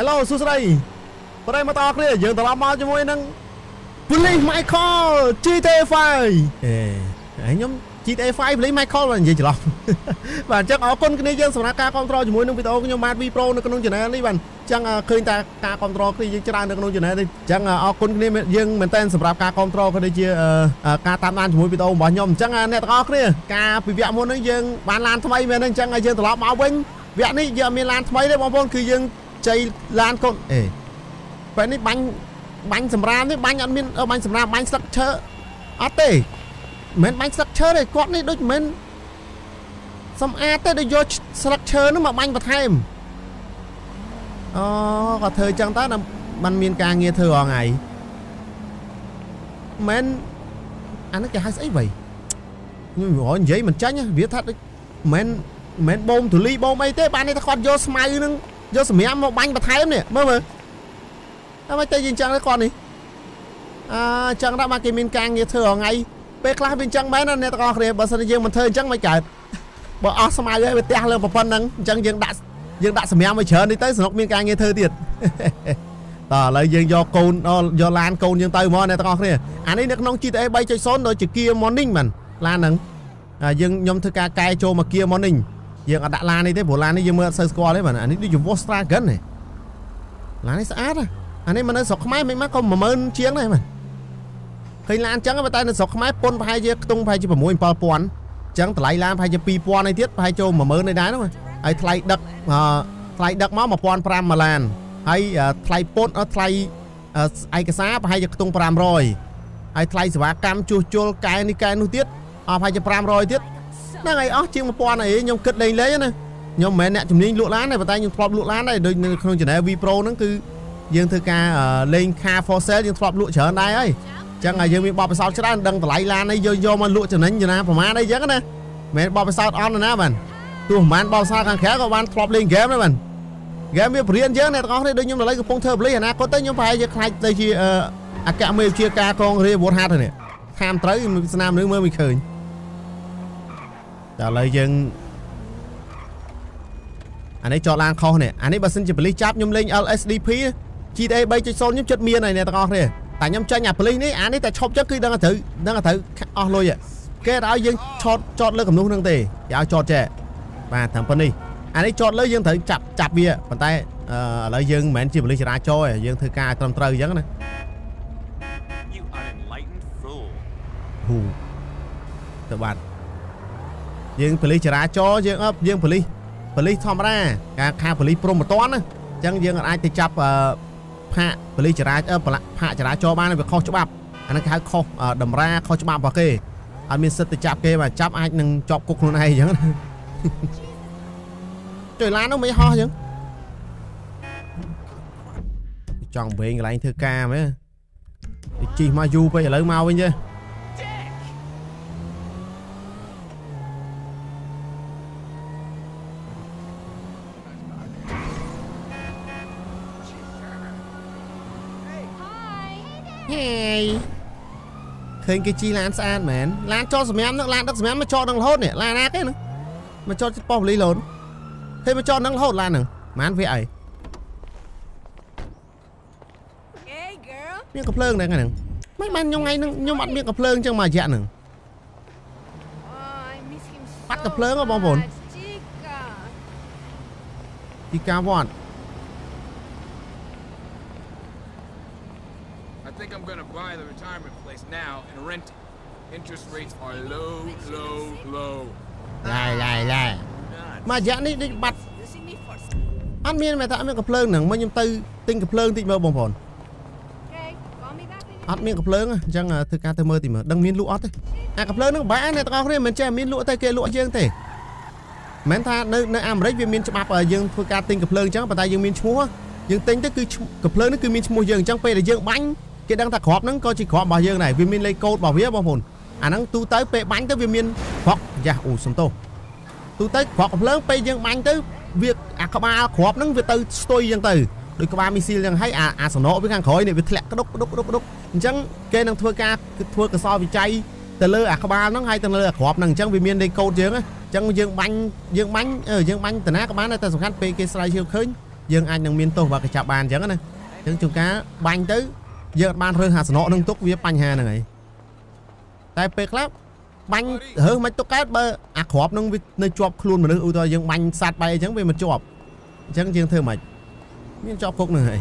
Hello សួស្តីប្រិយមិត្តអរគ្នាយើងត្រឡប់មកជាមួយនឹង Police Michael GTA 5អេហើយខ្ញុំ GTA 5 Police Michael បាននិយាយច្រឡំបាទអញ្ចឹងអរគុណគ្នាយើងសម្រាប់ការគ្រប់គ្រងជាមួយនឹងវីដេអូខ្ញុំបាទ V Pro នៅក្នុង channel នេះបាទអញ្ចឹងឃើញតែការគ្រប់គ្រងគ្នាយើងច្រើននៅក្នុង channel នេះអញ្ចឹងអរគុណគ្នាយើងមែនតើសម្រាប់ការគ្រប់គ្រងក៏ដូចជាការតាមដានជាមួយវីដេអូរបស់ខ្ញុំអញ្ចឹងអ្នកទាំងអស់គ្នាការពីវគ្គមុននេះយើងបានឡានថ្មីមែនទេអញ្ចឹងយើងត្រឡប់មកវិញវគ្គនេះយើងមានឡានថ្មីទេបងប្អូនគឺយើង ជ័យឡានកូនអេពេលនេះបាញ់បាញ់សម្រាមនេះបាញ់អត់មានបាញ់សម្រាមបាញ់ស្លឹកឈើអត់ទេមិនបាញ់ស្លឹកឈើទេគាត់នេះដូចមិនសំអាតទេដូចយកស្លឹកឈើនោះមកបាញ់បន្ថែមអូគាត់ធ្វើចឹងតើมันមានការងារធ្វើអងថ្ងៃមិនអានេះគេហៅស្អីវៃខ្ញុំរនិយាយមិនចាញ់វាថាដូចមិនមិនបូមទូលីបូមអីទេបាននេះថាគាត់យកស្មៅនឹង យកសម្រាមមកបាញ់បន្ថែមនេះមើលមើលអើមិនតែយើងចឹងទេគាត់នេះអឺចឹងដល់មកគេមានការងារធ្វើថ្ងៃពេលខ្លះវាអញ្ចឹងមែនណាអ្នកទាំងអស់គ្នាបើសិនជាយើងមិនធ្វើអញ្ចឹងមិនកើតបើអស់ស្មៅហើយវាទះលើប៉ុណ្ណឹងអញ្ចឹងយើងដាក់យើងដាក់សម្រាមឲ្យច្រើននេះទៅសនុកមានការងារធ្វើទៀតតើឥឡូវយើងយកកូនយកឡានកូនយើងទៅមកអ្នកទាំងអស់គ្នាអានេះនៅក្នុង GTA 3.0ដូចជា Gear Morning មែនឡានហ្នឹងយើងខ្ញុំធ្វើការកែចូលមក Gear Morning យើងអត់ដាក់ឡាននេះទេព្រោះឡាននេះយើងមើលអត់សូវស្គាល់ទេបាទអានេះដូចជា Volkswagen ហ៎ឡាននេះស្អាតអានេះមកនៅស្រុកខ្មែរមិនមកក៏10000ជាងដែរបាទឃើញឡានអញ្ចឹងតែនៅស្រុកខ្មែរពុនប្រហែលជាខ្ទង់ប្រហែលជា6 7000អញ្ចឹងតម្លៃឡានប្រហែលជា2000ឯទៀតប្រហែលចូល10000ឯដែរហ្នឹងហើយថ្លៃដឹកថ្លៃដឹកមក1500មួយឡានហើយថ្លៃពុនថ្លៃឯកសារប្រហែលជាខ្ទង់500ហើយថ្លៃសេវាកម្មជួសជុលកែនេះកែនោះទៀតអស់ប្រហែលជា500ទៀត ហ្នឹងហើយអស់ជាង1000អីខ្ញុំគិតលេងលេងណាខ្ញុំមិនមែនអ្នកជំនាញលក់ឡានទេប៉ុន្តែខ្ញុំធ្លាប់លក់ឡានដែរដូចនៅក្នុង channel V Pro ហ្នឹងគឺយើងធ្វើការលេង car for sale យើងធ្លាប់លក់ច្រើនដែរហើយចឹងហើយយើងមានបបពិសោធន៍ច្រើនដឹងតម្លៃឡានអីយកយកមកលក់ចំណេញចំណាប្រហែលអីចឹងណាមិនបបពិសោធន៍អន់ណាបាទទោះមិនបានបបពិសោធន៍ខាងក្រៅក៏បានធ្លាប់លេងហ្គេមដែរបាទហ្គេមវាបរៀនយើងអ្នកទាំងអស់គ្នាដូចខ្ញុំឥឡូវកំពុងធ្វើបលីអនាគតទៅខ្ញុំប្រហែលជាខ្លាចទៅជាអគ្គមេវិជាការកងរាជវត្តហាត់នេះតាមត្រូវស្នាមនឹងមើលមិនឃើញ តែឥឡូវយើងអានេះចតឡានខុសនេះអានេះបើសិនជាបលិសចាប់ខ្ញុំលេង LSDP GTA 3.0ខ្ញុំចិត្តមានហើយអ្នកទាំងអស់គ្នាតែខ្ញុំចាញ់អាប៉លីសនេះអានេះតែឈប់ចឹងគឺដឹងថាត្រូវដឹងថាត្រូវអស់លុយគេអត់ឲ្យយើងឆតចតលើកំនោះនឹងទេគេឲ្យចតចែបាទតាមប៉ុណ្នេះអានេះចតលើយើងត្រូវចាប់ចាប់វាប៉ុន្តែឥឡូវយើងមិនមែនជាប៉លីសចរាចរណ៍ទេយើងធ្វើការឲ្យត្រឹមត្រូវអញ្ចឹងណាហូទៅបាទ យើងប៉លីសចរាចរណ៍យើងអប់យើងប៉លីសប៉លីសធម្មតាការខាប៉លីសព្រំមិនតាន់ណាអញ្ចឹងយើងអាចទៅចាប់ផាកប៉ូលីសចរាចរណ៍ផាកចរាចរណ៍បានវាខុសច្បាប់អាហ្នឹងគេហៅខុសតម្រាខុសច្បាប់របស់គេអត់មានសិទ្ធិទៅចាប់គេបាទចាប់អាចនឹងជាប់គុកខ្លួនឯងអញ្ចឹងជួយឡាននោះមិនហោះអញ្ចឹងចង់វិញកន្លែងធ្វើការមែនជីកមកយូរពេកឥឡូវមកវិញទេ ឃើញគេជីឡានស្អាតមែនឡានចតសម្រាប់នឹងឡានដឹកសម្រាប់មកចតនឹងរហូតនេះឡានណាគេហ្នឹងមកចតប៉ោះបលីលូនឃើញមកចតនឹងរហូតឡានហ្នឹងម៉ានវាអីមានកំភ្លើងដែរហ្នឹងមិនបានខ្ញុំថ្ងៃហ្នឹងខ្ញុំអត់មានកំភ្លើងចឹងមួយរយៈហ្នឹងបាត់កំភ្លើងហ៎បងប្អូនទីកាវត្ buy the retirement place now and rent it. Interest rates are low, low, low. ឡាយឡាយឡាយមករយៈនេះដូចបាត់អត់មានមែនថាអត់មានកំភ្លើងហ្នឹងមកខ្ញុំទៅទិញកំភ្លើងតិចមើលបងប្អូនអត់មានកំភ្លើងអញ្ចឹងធ្វើការទៅមើលតិចមើលដឹងមានលក់អត់ទេអាកំភ្លើងហ្នឹងបាអ្នកទាំងអស់គ្នាមិនចេះមានលក់តែគេលក់យើងទេមិនថានៅនៅអាមេរិកវាមានច្បាប់យើងធ្វើការទិញកំភ្លើងអញ្ចឹងប៉ុន្តែយើងមានឈ្មោះយើងទិញទៅគឺកំភ្លើងនេះគឺមានឈ្មោះយើងអញ្ចឹងពេលដែលយើងបាញ់ គេដឹងថាក្របហ្នឹងក៏ជាក្របរបស់យើងដែរវាមានលេខកូដរបស់វាបងប្អូនអាហ្នឹងទូទៅពេលបាញ់ទៅវាមានក្របយ៉ាអូសំទោសទូទៅក្របកំភ្លើងពេលយើងបាញ់ទៅវាអាក្បាលក្របហ្នឹងវាទៅស្ទុយចឹងទៅដោយក្បាលមីស៊ីលចឹងហើយអាអាសំណក់វាខាងក្រោយនេះវាធ្លាក់ក្តុកក្តុកក្តុកក្តុកអញ្ចឹងគេនឹងធ្វើការធ្វើកសលវិច័យទៅលើអាក្បាលហ្នឹងហើយទៅលើអាក្របហ្នឹងអញ្ចឹងវាមានលេខកូដយើងអញ្ចឹងយើងបាញ់យើងបាញ់យើងបាញ់តាណាក៏បានតែសំខាន់ពេលគេស្រាវជ្រាវឃើញយើងអាចនឹងមានទោសបើគេចាប់បានអញ្ចឹងណាអញ្ចឹងជួនកាលបាញ់ទៅ យើងអត់បានរើសអាសនៈនឹងទុកវាបញ្ហាហ្នឹងហើយតែពេលខ្លះបាញ់រើសមិនទុកកើតបើអាក្របនឹងវានៅជាប់ខ្លួនមនុស្សឧទាហរណ៍យើងបាញ់សัตว์បែអញ្ចឹងវាមិនជាប់អញ្ចឹងយើងធ្វើមិនមានជាប់គុកនឹងហើយ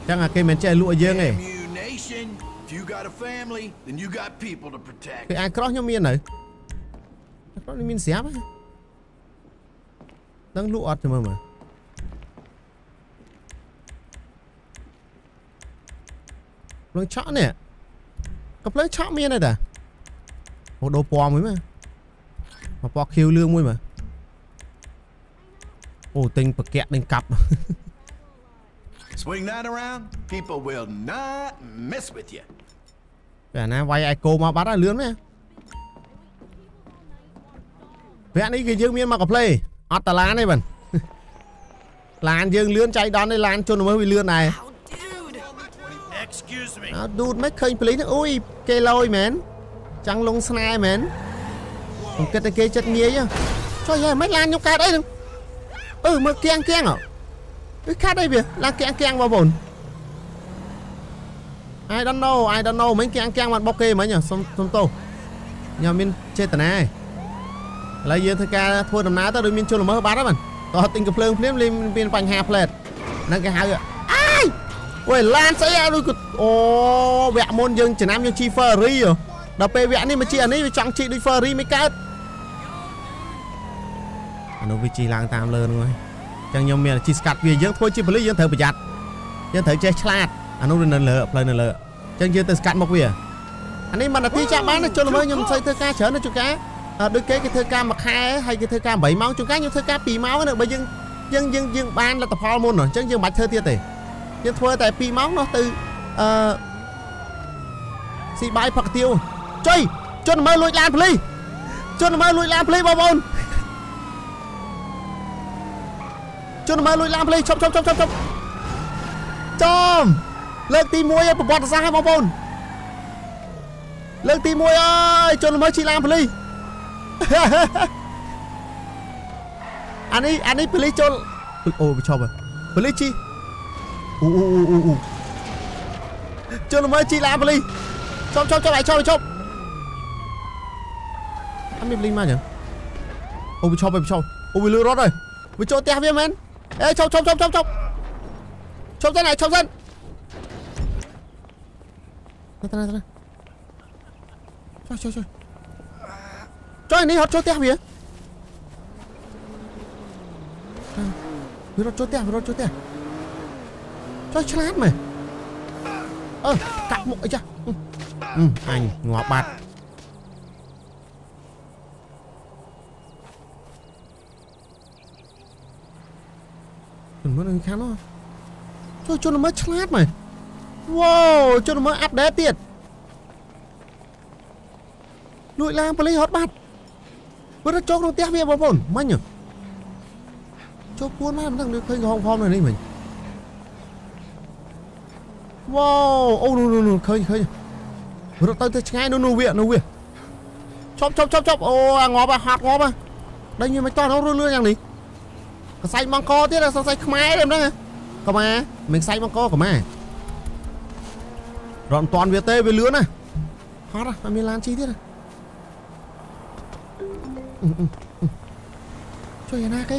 អញ្ចឹងអាគេមិនចេះលក់ឲ្យយើងទេ Ammunition. If you got a family, then you got people to protect. គឺអាចក្រោះខ្ញុំមាននៅអាក្រោះនេះមានស្រាប់ហ៎ដឹងលក់អត់ចាំមើលមើល ភ្លើងឆក់នេះក៏ភ្លើងឆក់មានដែរតាអូដូរពណ៌មួយមើលមកពណ៌ខៀវលឿងមួយមើលអូទិញប្រកាក់ទិញកាប់ Swing that around, people will not mess with you. ពេលអាណាវាយឯកោមកបាត់ហើយលឿនមែនវគ្គនេះគឺយើងមានមកកាផ្លេអត់តឡានទេបងឡានយើងលឿនចៃដន្យទេឡានជន់មើលវាលឿនដែរ Excuse me. អើឌូតមិនឃើញប៉លីសហ្នឹងអូយគេលយមែនចង់លងស្នេហ៍មែនខ្ញុំគិតតែគេចិត្តងាយហ៎ចុះយ៉ាមិនឡានខ្ញុំកើតអីហ្នឹងអឺមើលគៀងគៀងហ៎វាខាត់អីវាឡានគៀងគៀងបងប្អូន I don't know I don't know មិញគៀងគៀងមកបុកគេមិញហ៎សុំសុំទោសខ្ញុំមានចេតនាឥឡូវយើងធ្វើការធ្វើដំណើរទៅដូចមានជលល្មើសបាត់ហើយបងតោះទិញកំភ្លើងភ្លាមលេមានបញ្ហាផ្លែតហ្នឹងគេហៅ អាយអូយឡានស្អីអាដូចអូវគ្គមុនយើងចំណាំយើងជី Ferrari ហ៎ដល់ពេលវគ្គនេះមកជីអានេះវាចង់ជីដូច Ferrari មិនកើតអានោះវាជីឡើងតាមលើនោះហើយអញ្ចឹងខ្ញុំមានជីស្កាត់វាយើងធ្វើជាប៉ូលីសយើងត្រូវប្រយ័ត្នយើងត្រូវចេះឆ្លាតអានោះនៅលើផ្លូវនៅលើអញ្ចឹងយើងទៅស្កាត់មុខវាអានេះមិននាទីចាប់បានទេជុលមើលខ្ញុំមិនសូវធ្វើការច្រើនទេជួនកាលអត់ដូចគេគេធ្វើការមួយខែហើយគេធ្វើការ8ម៉ោងជួនកាលខ្ញុំធ្វើការ2ម៉ោងណាបើយើងយើងយើងយើងបានលទ្ធផលមុនហ៎អញ្ចឹងយើងមិនបាច់ធ្វើទៀតទេ យើងធ្វើតែ2ម៉ោងនោះទៅអឺស៊ីបាយផឹកទាវចុយជន់មើលលួចឡានភ្លីជន់មើលលួចឡានភ្លីបងប្អូនជន់មើលលួចឡានភ្លីឈប់ឈប់ឈប់ឈប់ឈប់ចំលើកទី1ឲ្យប្រវត្តិសាស្ត្រឲ្យបងប្អូនលើកទី1អើយជន់មើលជីឡានភ្លីអានេះអានេះភ្លីចូលអូវាឈប់ហើយភ្លីជី អូអូអូអូអូជន់មើលជីឡាបលីជប់ជប់ជប់ឲ្យជប់ឲ្យជប់អត់មានបលីមកចឹងអូវាឈប់វាឈប់អូវាលឺរត់ហើយវាចូលផ្ទះវាមែនអេឈប់ឈប់ឈប់ឈប់ឈប់ឈប់សិនឲ្យឈប់សិនទៅទៅទៅចុះចុះចុះចុះនេះហត់ចូលផ្ទះវាវារត់ចូលផ្ទះវារត់ចូលផ្ទះ ចុះឆ្លាតមើលអឺកាក់មុខអីចាស់អឺអញងាប់បាត់ជំនួននឹងខាងនោះចុះជនមើលឆ្លាតមើលវ៉ាវជនមើលអាប់ដេតទៀតលួចឡានប៉ូលីសហត់បាត់វារត់ចូលក្នុងផ្ទះវាបងប្អូនមិញហ៎ចូលពួនមកមិនដឹងឃើញកំហុងផមនៅនេះមិញ វ៉ាវអូនោះនោះនោះឃើញឃើញរត់ទៅទៅឆ្ងាយនោះនោះវានោះវាឈប់ឈប់ឈប់ឈប់អូអាងាប់ហ่ะហត់ងាប់ហ่ะដេញវាមិនតោះនោះលឿនយ៉ាងនេះកសែងមង្គទៀតសង្ស័យខ្មែរទេមិនដឹងកម៉ាមិនខ្សែងមង្គកម៉ារត់មិនតាន់វាទេវាលឿនណាហត់អត់មានឡានជីទៀតជួយយ៉ាងណាគេ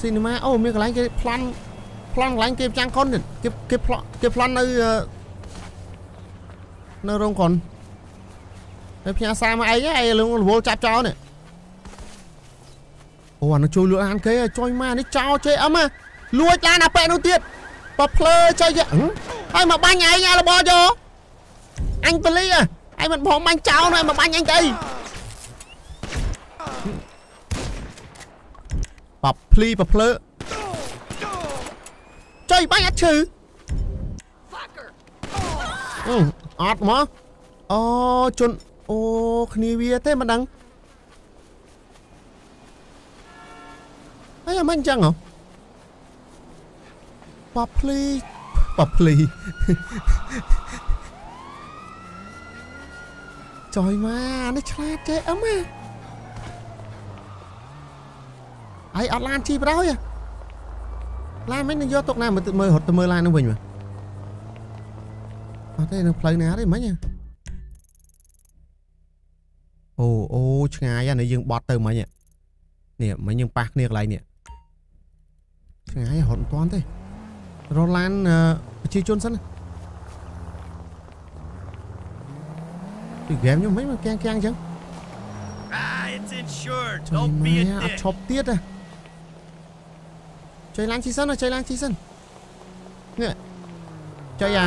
ស៊ីនីម៉ាអូមានកន្លែងគេប្លន់ ប្លន់កន្លែងគេចាំងកុនទៀតគេគេប្លន់គេប្លន់នៅអឺនៅរោងកុនហើយផ្ញើសារមកអីឯងលងរវល់ចាប់ចោលនេះអូអានោះជួយលួចអានគេឲ្យចុយមកនេះចោលចេះអមលួចឡានអាប៉ែនោះទៀតបើភ្លើចុយហើយមកបាញ់ឯងអារបយកអញបលីឯងមិនបងបាញ់ចោលនោះមកបាញ់អញទៅអីប៉ាភ្លីប៉ាភ្លើ ចុយបាញ់អត់ឈឺអឺអត់មកអូជន់អូគ្នាវាទេមិនដឹងហើយអាមិនអញ្ចឹងហ៎ប៉ាភ្លីប៉ាភ្លីចុយមកនេះឆ្លាតចេះអឹមហ៎ហើយអត់ឡានជីបដល់ហ៎ ឡានមិននឹងយកទុកណាមើលទៅមើលរត់ទៅមើលឡាននោះវិញមើលអត់ទេនៅផ្លូវណាទេមិញហ៎អូអូឆ្ងាយហ៎នៅយើងបត់ទៅមិញហ៎នេះមិញយើងប៉ះគ្នាកន្លែងនេះឆ្ងាយហ៎រត់មិនទាន់ទេរត់ឡានអឺប្រជាជនសិនណាពីហ្គេមខ្ញុំមិនមកកាំងកាំងអញ្ចឹង Ah, it's insured. ចុយ Don't ម៉ែ be a អត់ dick. ឈប់ទៀតហ៎ចុយឡានជីសិនណា ចុយឡានជីសិននេះចុយអា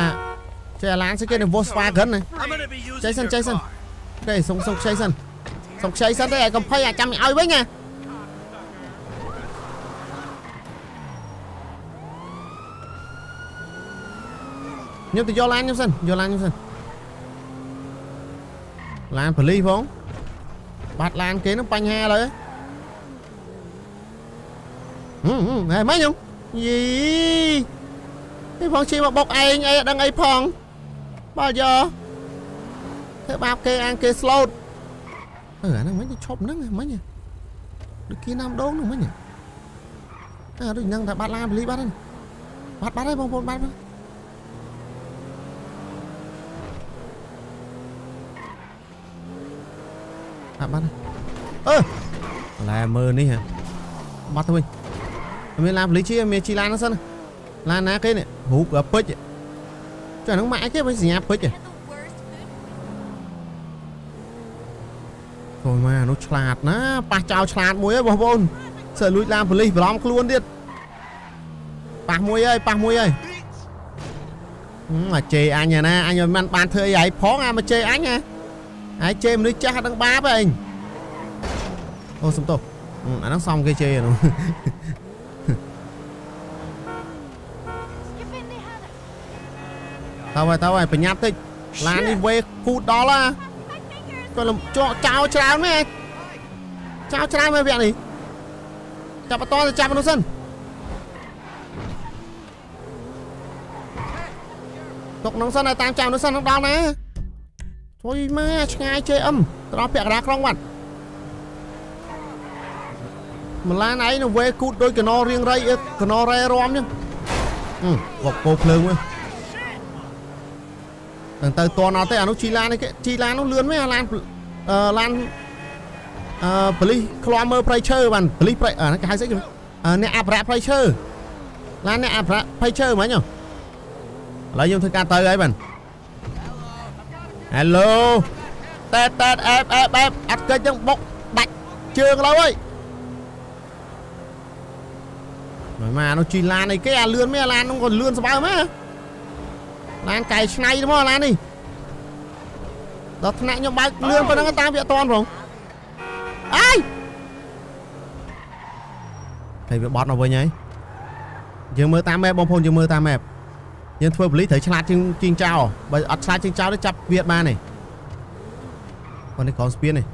ចុយអាឡានស្អីគេនៅ Volkswagen ណា I'm gonna be using Jason, your Jason. car. ទេសុំសុំខ្ចីសិនសុំខ្ចីសិនទេឲ្យកុំភ័យអាចចាំឲ្យវិញណាខ្ញុំទៅយកឡានខ្ញុំសិ ហាឥឡូវហឹមហឹមហេម៉េចខ្ញុំយីនេះផងជិះមកបុកឯងអីអត់ដឹងអីផងបើយកធ្វើបាបគេអាងគេស្លូតអឺអាហ្នឹងមិញទៅឈប់ហ្នឹងមិញដូចគេណាំដងហ្នឹងមិញអើដូចហ្នឹងតែបាត់ឡានបលីបាត់ហ្នឹងបាត់បាត់ហើយបងប្អូនបាត់បាត់បាត់បាត់អឺឡែមើលនេះហ៎បាត់ទៅវិញអត់ មានឡានបលីជាមានជីឡានហ្នឹងសិនឡានណាគេនេះរូបពេជ្រចុះអាហ្នឹងម៉ាក់គេវិញសញ្ញាពេជ្រហ៎ Had the worst food. ចូលមកនោះឆ្លាតណាប៉ះចោលឆ្លាតមួយហើយបងប្អូនសើលួចឡានប៉ូលីសបន្លំខ្លួនទៀតប៉ះមួយហើយប៉ះមួយហើយហឹមអាជេរអញណាអញមិនបានធ្វើអីឲ្យផងអាមកជេរអញណាហើយជេរមនុស្សចាស់អត់ដឹងបាបហ៎អញអូសំទោសហឹមអាហ្នឹងសំគេជេរអានោះ ទៅហើយទៅហើយប្រញាប់តិចឡាននេះវេគូតដល់ហ่า My fingers. គាត់លំចោចោលច្រើនមែនចោលច្រើនមែនវគ្គនេះចាប់បន្តទៅចាប់មនុស្សសិនទុកក្នុងសិនឲ្យតាមចាប់មនុស្សសិននឹងដល់ណាជួយម៉ែឆ្ងាយ JM ត្រង់ពាក់កណ្ដាលក្រុងបាត់ម្លានឯងនៅវេគូតដូចកណរៀងរៃអឺកណរ៉ែរំហ្នឹងអឺវកពោភ្លើងមើ លទៅទៅតនអត់ទេអានោះជីឡាននេះគេជីឡាននោះលឿនមែនអាឡានអឺឡានអឺប៉ូលីសឃ្លាំមើលប្រៃឈើបានប៉ូលីសប្រៃអាហ្នឹងគេហៅស្អីគេអឺអ្នកអភិរក្សប្រៃឈើឡានអ្នកអភិរក្សប្រៃឈើមិញហ៎ឥឡូវយើងធ្វើការទៅហើយបាន Hello តែតែអែបអែបអែបអត់កិច្ចទាំងបុកដាច់ជើងឡើយហើយមកមកអានោះជីឡានអីគេអាលឿនមែនអាឡាននោះក៏លឿនស្បើមែន ឡានកែឆ្នៃទៅមកឡាននេះដល់ថ្នាក់ខ្ញុំបើកលឿនប៉ុណ្ណឹងតាមវាអត់តាន់ផងអើយហើយវាបត់មកវិញហើយយើងមើលតាម map បងប្អូនយើងមើលតាម map យើងធ្វើបលីត្រូវឆ្លាតជាងជាងចោលបើអត់ឆ្លាតជាងចោលទេចាប់វាអត់បានទេប៉ុន្តែក្រោមស្ពាននេះ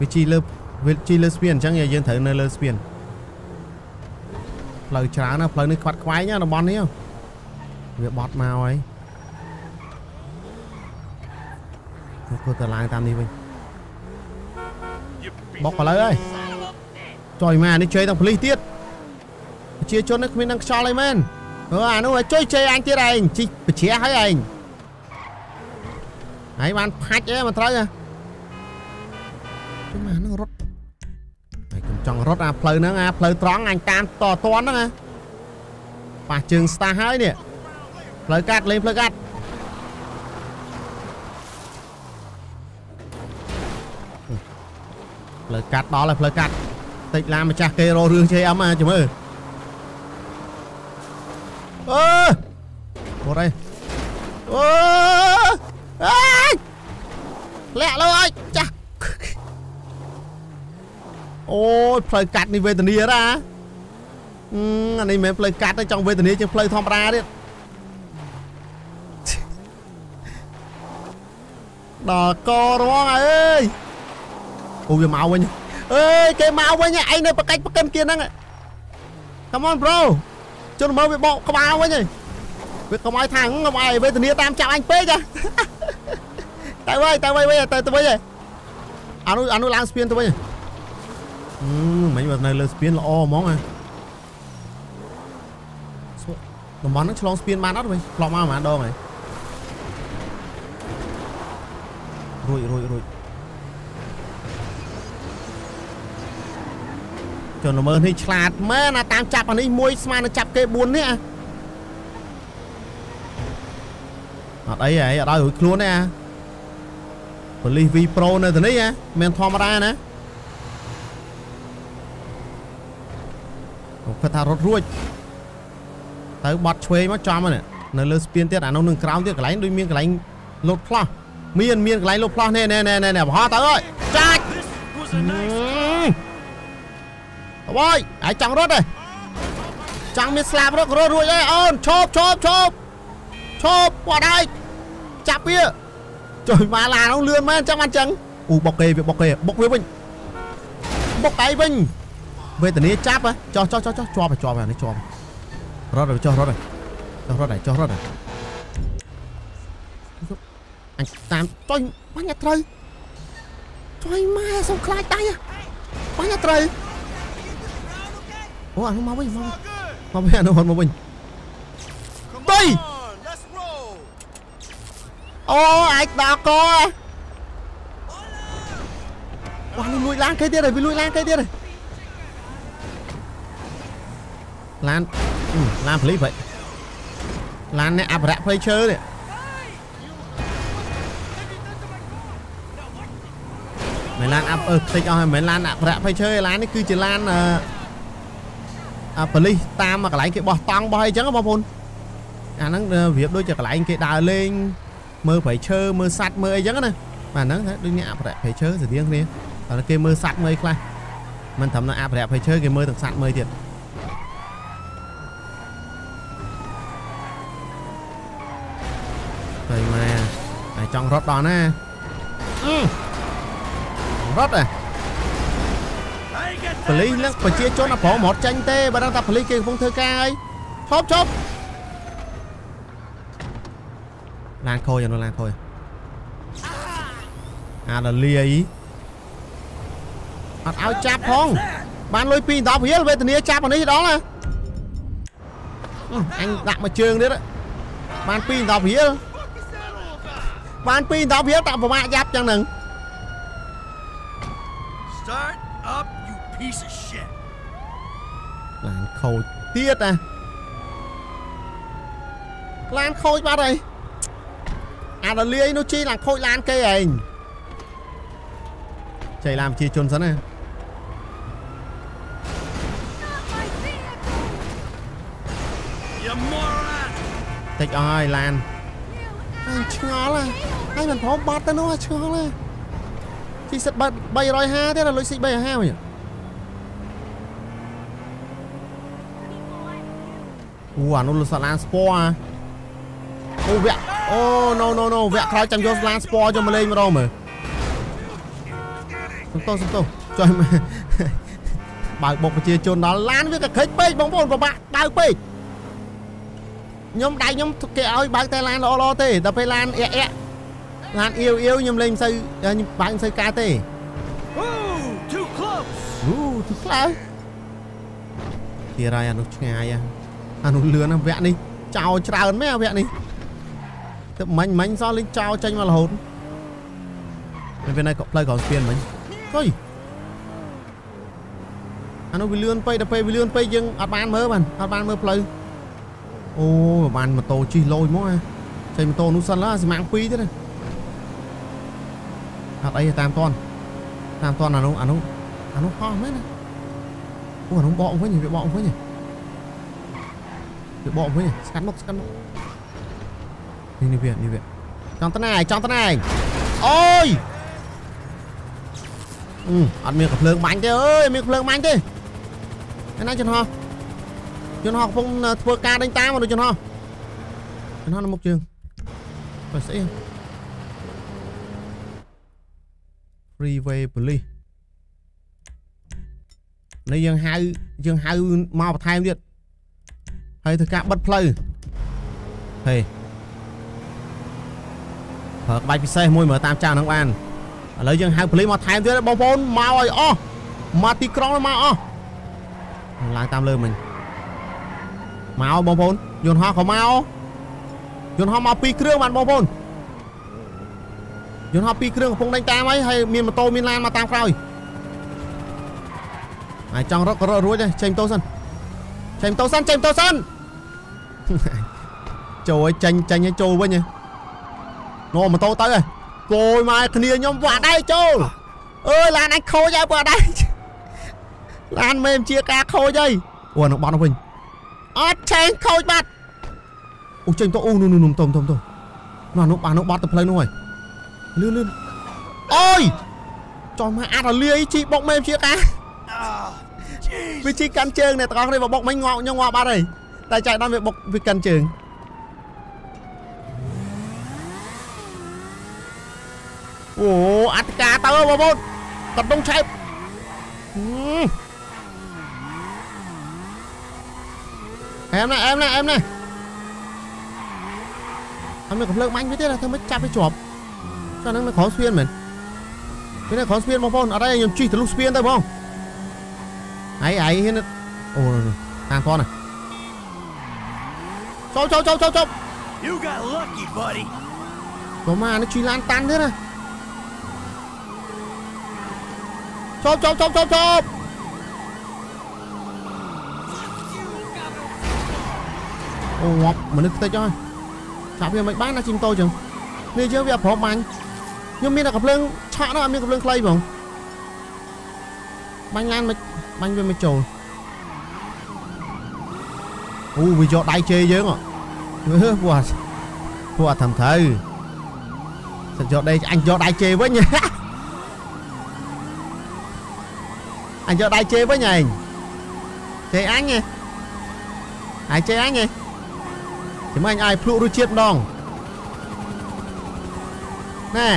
វាជីលើវាជីលើស្ពានអញ្ចឹងយើងត្រូវនៅលើស្ពានផ្លូវច្រើនណាស់ផ្លូវនេះខ្វាត់ខ្វែងណាតំបន់នេះហ៎ វាបត់មកហើយមកធ្វើទៅឡើងតាមនេះវិញ You បុកឥឡូវហើយចុយមកនេះជ័យទាំងប៉ូលីសទៀតប្រជាជននេះគ្មាននឹងខ្យល់អីមែនអឺអានោះឲ្យជួយជ័យអញទៀតឯងជីបជ្រះហើយឯងហើយបានផាច់អីមិនត្រូវហ៎ជួយមកនឹងរត់ហើយកុំចង់រត់អាផ្លូវហ្នឹងអាផ្លូវត្រង់អញតាមតតន់ហ្នឹងណាប៉ះជើងស្តាស់ហើយនេះ ផ្លូវកាត់លេងផ្លូវកាត់ផ្លូវកាត់ដល់ហើយផ្លូវកាត់តិចឡានម្ចាស់គេរករឿង JM អាចាំមើលអឺហត់ហើយអូអើយលាក់លើអើយចាស់អូយផ្លូវកាត់នេះវេទនាណាអឺអានេះមិនមែនផ្លូវកាត់ទេចង់វេទនាជាងផ្លូវធម្មតាទៀត ដល់ករងអើយអូវាមកវិញអើយគេមកវិញឯងនៅប្រកាច់ប្រកិនគេហ្នឹង Come on bro ជន់មើលវាបកក្បាលវិញហើយវាកុំឲ្យថាងកុំឲ្យវេទនាតាមចាប់អញពេកហ៎ទៅវិញទៅវិញវិញទៅទៅវិញហើយអានោះអានោះឡើងស្ពានទៅវិញហ៎អឺមិញបើនៅលើស្ពានល្អហ្មងហ៎ស្វតំបន់ហ្នឹងឆ្លងស្ពានបានអត់វិញឆ្លងមកប្រហែលដងហើយ រួចរួចរួចជនល្មើសនេះឆ្លាតមែនណាតាមចាប់អានេះមួយស្មើនឹងចាប់គេ4នេះអាអត់អីហីអត់ឲ្យរួចខ្លួនទេអាប៉ូលីស V Pro នៅទីនេះអាមិនធម្មតាណាគាត់ថារត់រួចទៅបត់ឆ្វេងមកចំហ្នឹងនៅលើស្ពានទៀតអានោះនឹងក្រោមទៀតកន្លែងដូចមានកន្លែងលោតផ្លោះ មានមានកន្លែងលោតផ្លោះនេះណែណែណែណែបោះទៅអើយចាច់ Was a nice អើយអាចចង់រត់ទេចង់មានស្លាបរត់ក៏រត់រួចហើយអូនឈប់ឈប់ឈប់ឈប់គាត់ហើយចាប់វាចុយមកឡាននោះលឿនមែនចាំបានចឹងអូបុកគេវាបុកគេបុកវាវិញបុកឯងវិញវេទនាចាប់ហ៎ចោះចោះចោះចោះជាប់ហើយជាប់ហើយនេះជាប់រត់ហើយចោះរត់ហើយចោះរត់ហើយចោះរត់ហើយ អញតាមចុយបាញ់ឲ្យត្រូវចុយម៉ែសុំខ្លាចដៃហ៎បាញ់ឲ្យត្រូវអូអានោះមកវិញមកវិញមកវិញអានោះមកវិញ Come Hey! on, let's roll. អូអាចដល់កវ៉ានេះលួចឡានគេទៀតហើយវាលួចឡានគេទៀតហើយឡានអឺឡានប៉ូលីស vậy ឡានអ្នកអភិរក្សព្រៃឈើនេះ ឡានអភិអឺតិចអស់ហើយមិនឡានអភិរក្សព្រៃឈើទេឡាននេះគឺជាឡានអឺអាប៉ូលីសតាមកន្លែងគេបោះតង់បោះអីចឹងហ៎បងប្អូនអាហ្នឹងវាប្រៀបដូចជាកន្លែងគេដើរលេង មើលព្រៃឈើមើលសัตว์មើលអីចឹងណាបាទហ្នឹងដូចអ្នកអភិរក្សព្រៃឈើស្តៀងគ្នាតែគេមើលសัตว์មើលខ្លះមិនត្រឹមតែអភិរក្សព្រៃឈើគេមើលទាំងសัตว์មើលទៀតទៅមកហើយចង់រត់ដល់ណាអឺ រត់ហ៎ I ain't got ប៉ូ time លីស for នឹង this ប្រជាជនអប្រមត់ចាញ់ទេបើដឹងថាប៉ូលីសគេកំពុងធ្វើការហើយឈប់ឈប់ឡានខូចអានោះឡានខូចអាដល់លាយអត់ឲ្យចាប់ផងបានលុយ2 10រៀលវេទនាចាប់អានេះដល់ណាអឺអញដាក់មួយជើងទៀតបាន2 10រៀលបាន2 10រៀលតាក់ប្រមាក់យ៉ាប់ចឹងហ្នឹង ខូចទៀតណាឡានខូចបាត់ហើយអាដល់លាយនោះជីឡានខូចឡានគេឯងចៃឡានប្រជាជនសិនណា Not my vehicle! You moron. តិចអស់ហើយឡាន You អញឆ្ងល់ហ่ะហើយមិនព្រមបាត់ទៅនោះឆ្ងល់ហ่ะជីសិតបាត់350ទៀតលុយស៊ី350វិញ people like you. អូអានោះលុយសាឡានស្ពណ៌អូវគ្គអូ no no no វគ្គក្រោយចាំយកឡានស្ពណ៌យកមកលេងម្ដងមើលសុំទោសសុំទោសចុយមកបើកបុកប្រជាជនដល់ឡានវាក៏ខិចពេកបងប្អូនពិបាកបើកពេកខ្ញុំដៃខ្ញុំគេឲ្យបើកតែឡានល្អល្អទេដល់ពេលឡានអៀកអៀកឡានអៀវអៀវខ្ញុំលេងមិនសូវខ្ញុំបើកមិនសូវការទេ Ooh, too close. អូទៅខ្លៅទីរ៉ៃអានោះឆ្ងាយហ่ะ អានោះលឿនណាស់វគ្គនេះចោលច្រើនមែនអាវគ្គនេះទៅមាញ់មាញ់សោះលេងចោលចេញមករហូតមិនវានៅក៏ផ្លូវក្រោមស្ពានមិញអុយអានោះវាលឿនពេកដល់ពេលវាលឿនពេកយើងអត់បានមើលបានអត់បានមើលផ្លូវអូបានម៉ូតូជិះលយមកហ่ะចេញម៉ូតូនោះសិនឡាសមាំង2ទៀតណាអត់អីទេតាមតន់តាមតន់អានោះអានោះអានោះហោះមែនណាអូអានោះបកវិញវាបកវិញ វាបកវិញស្កាត់មកស្កាត់មកនេះនេះវានេះវាចង់តណាយចង់តណាយអូយអឺអត់មានកំភ្លើងបាញ់ទេអើយមានកំភ្លើងបាញ់ទេឯណាជនហោះជនហោះកំពុងធ្វើការដេញតាមមកដូចជនហោះជនហោះនៅមុខជើងបើស្អី freeway police នេះយើងហៅយើងហៅមកបន្ថែមទៀត ហើយធ្វើការបិទផ្លូវហេប្រើក្បាច់ពិសេសមួយមើលតាមចៅហ្នឹងបានឥឡូវយើងហៅប៉ូលីសមកថែមទៀតបងប្អូនមកឲ្យអស់មកទីក្រុងមកអស់ឡើងតាមលើមិញមកបងប្អូនយន្តហោះក៏មកយន្តហោះមកពីរគ្រឿងបានបងប្អូនយន្តហោះពីរគ្រឿងកំពុងដេញតាមហើយហើយមានម៉ូតូមានឡានមកតាមក្រោយហើយចង់រត់ក៏រត់រួចដែរចេញម៉ូតូសិនចេញម៉ូតូសិនចេញម៉ូតូសិន ចូលឲ្យចាញ់ចាញ់ឲ្យចូលវិញហ៎នោះម៉ូតូទៅហ៎គោយមកគ្នាខ្ញុំវាក់ដៃចូលអើយឡានអញខូចហើយបើដៃឡានមេមជាការខូចហើយអូអានោះបាត់នោះវិញអត់ឆេងខូចបាត់អូចេញទៅអូនោះនោះនោះតុំតុំតុំនោះនោះបាត់នោះបាត់ទៅផ្លូវនោះហើយលឿនលឿនអូយចុះមកអាត់ឲ្យលាយជីបុកមេមជាការ Ah, jeez. វាជីកាន់ជើងអ្នកទាំងអស់គ្នាមកបុកមិញងាប់ខ្ញុំងាប់បាត់ហើយ តែចៃដល់វាបុកវាកាន់ជើងអូអត្តកាទៅបងប្អូនគាត់ដងឆែបហឹមអែមណាអែមណាអែមណាអត់មានកំភ្លើងបាញ់វាទៀតធ្វើមិនចាប់វាជាប់ចុះហ្នឹងនៅក្រោមស្ពានមែនវានៅក្រោមស្ពានបងប្អូនអត់ទេខ្ញុំជិះទៅលុះស្ពានទៅបង ấy ấy nó ồ thang con này chốt chốt chốt chốt chốt You got lucky, buddy. có mà nó truy lan tan thế này chốt chốt chốt chốt chốt ồ ngọc mà nó tay cho chả bây giờ mày bán nó chim tôi chừng nên chứ bây giờ phổ mạnh nhưng miên là cặp lưng chọn nó miên cặp lưng clay không bánh lan mày បាញ់វាមិនចូលអូវាយកដៃជេរយើងហ៎អឺពួកអាពួកអាធ្វើត្រូវសិតយកដៃអញយកដៃជេរវិញអញយកដៃជេរវិញឯងជេរអញហ៎ហើយជេរ អញហ៎ចាំអញឲ្យភ្លក់រសជាតិម្ដងណែ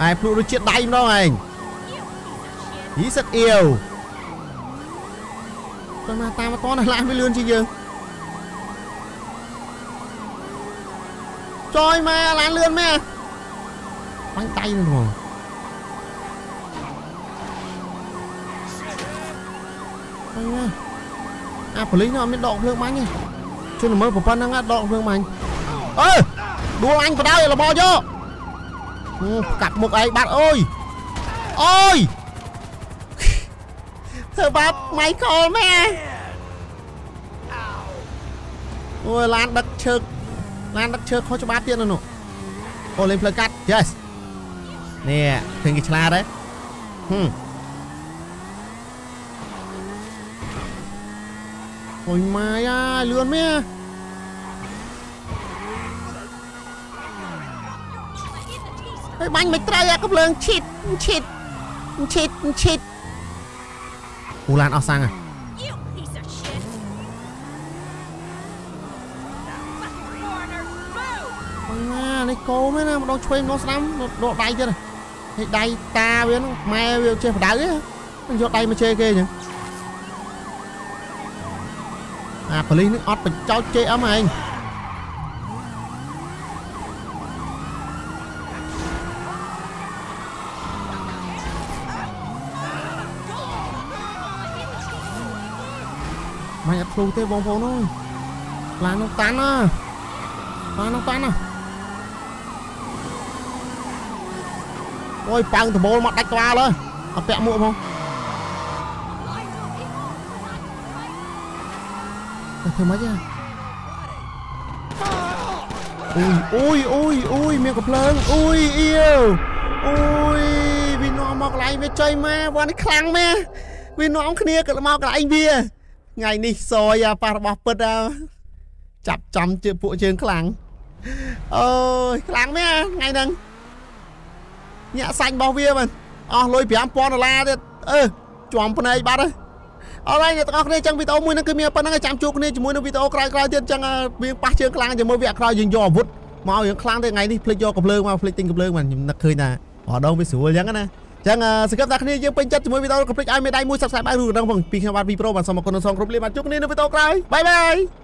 ឲ្យភ្លក់រសជាតិដៃម្ដងឯង You piece of shit. យីសិតអៀវទៅមកតាមអត់តណាស់ឡានវាលឿនជាងយើង ចយមកឡានលឿនមែនបាញ់ដៃនឹងហ្មងអីណាអាប៉ូលីសនោះអត់មានដកភ្លើងបាញ់ទេជួយមើលប្រព័ន្ធហ្នឹងដកភ្លើងបាញ់អើដួលអញបដ ாய் របយកហឹមកាប់មុខឯងបាត់អើយអូយធ្វើបាបម៉ៃខលមែអូយឡានដឹកឈើ ឡានដឹកឈើខុសច្បាប់ទៀតនោះអូលេងផ្លូវកាត់ yes នេះឃើញគេឆ្លាតទេហឹមអូយម៉ាយអាយលឿនមែន In the teeth. ហើយបាញ់មិនត្រូវអាកំភ្លើងឈិតឈិតឈិតឈិតអូឡានអស់សាំងហ่ Move. អូយម៉ានេះកោមែនណាម្ដងឆ្វេងម្ដងស្ដាំដកដៃទៀតហើយដៃតាវាហ្នឹងម៉ែវាចេះបដៅទេមិនយកដៃមកជេរគេអញ្ចឹងអាប៉ូលីសនេះអត់បញ្ចោចជេរអមឯងមិនអត់ភ្លុះទេបងប្អូនអើយឡាននោះតាន់ណាឡាននោះតាន់ណា អូយប៉ាំងដបូលមកដាច់ក្បាលហើយអត់ពាក់មួកផងតែធ្វើម៉េចហ៎អូយអូយអូយអូយមានកំភ្លើងអូយអៀវអូយវានាំមកកន្លែងវាចុយមកវ៉ានេះខ្លាំងមែនវានាំគ្នាក៏មកកន្លែងវាថ្ងៃនេះសយអាប៉ះរបស់ពិតអាចាប់ចំជើពួកជើងខ្លាំងអូយខ្លាំងមែនថ្ងៃហ្នឹង ញាក់សាច់របស់វាមែនអស់លុយ5000ដុល្លារទៀតអឺជាប់ភ្នែកបាត់ហើយអរហើយអ្នកទាំងអស់គ្នាចឹងវីដេអូមួយហ្នឹងគឺមានប៉ុណ្្នឹងហើយចាំជួបគ្នាជាមួយនឹងវីដេអូក្រោយៗទៀតចឹងអឺវាប៉ះជើងខ្លាំងជាមួយវគ្គក្រោយយើងយកអាវុធមកយើងខ្លាំងទេថ្ងៃនេះភ្លេចយកកំភ្លើងមកភ្លេចទិញកំភ្លើងមកខ្ញុំនឹកឃើញថាអត់ដងវាស្រួលចឹងណាចឹងអឺសង្ឃឹមថាគ្នាយើងពេញចិត្តជាមួយវីដេអូកុំភ្លេចឲ្យមេដៃមួយ Subscribe ឲ្យរូបដងផងពីខ្ញុំបាទ V Pro បានសូមអរគុណដល់សងគ្រប់លានបានជួបគ្នានៅវីដេអូក្រោយបាយបាយ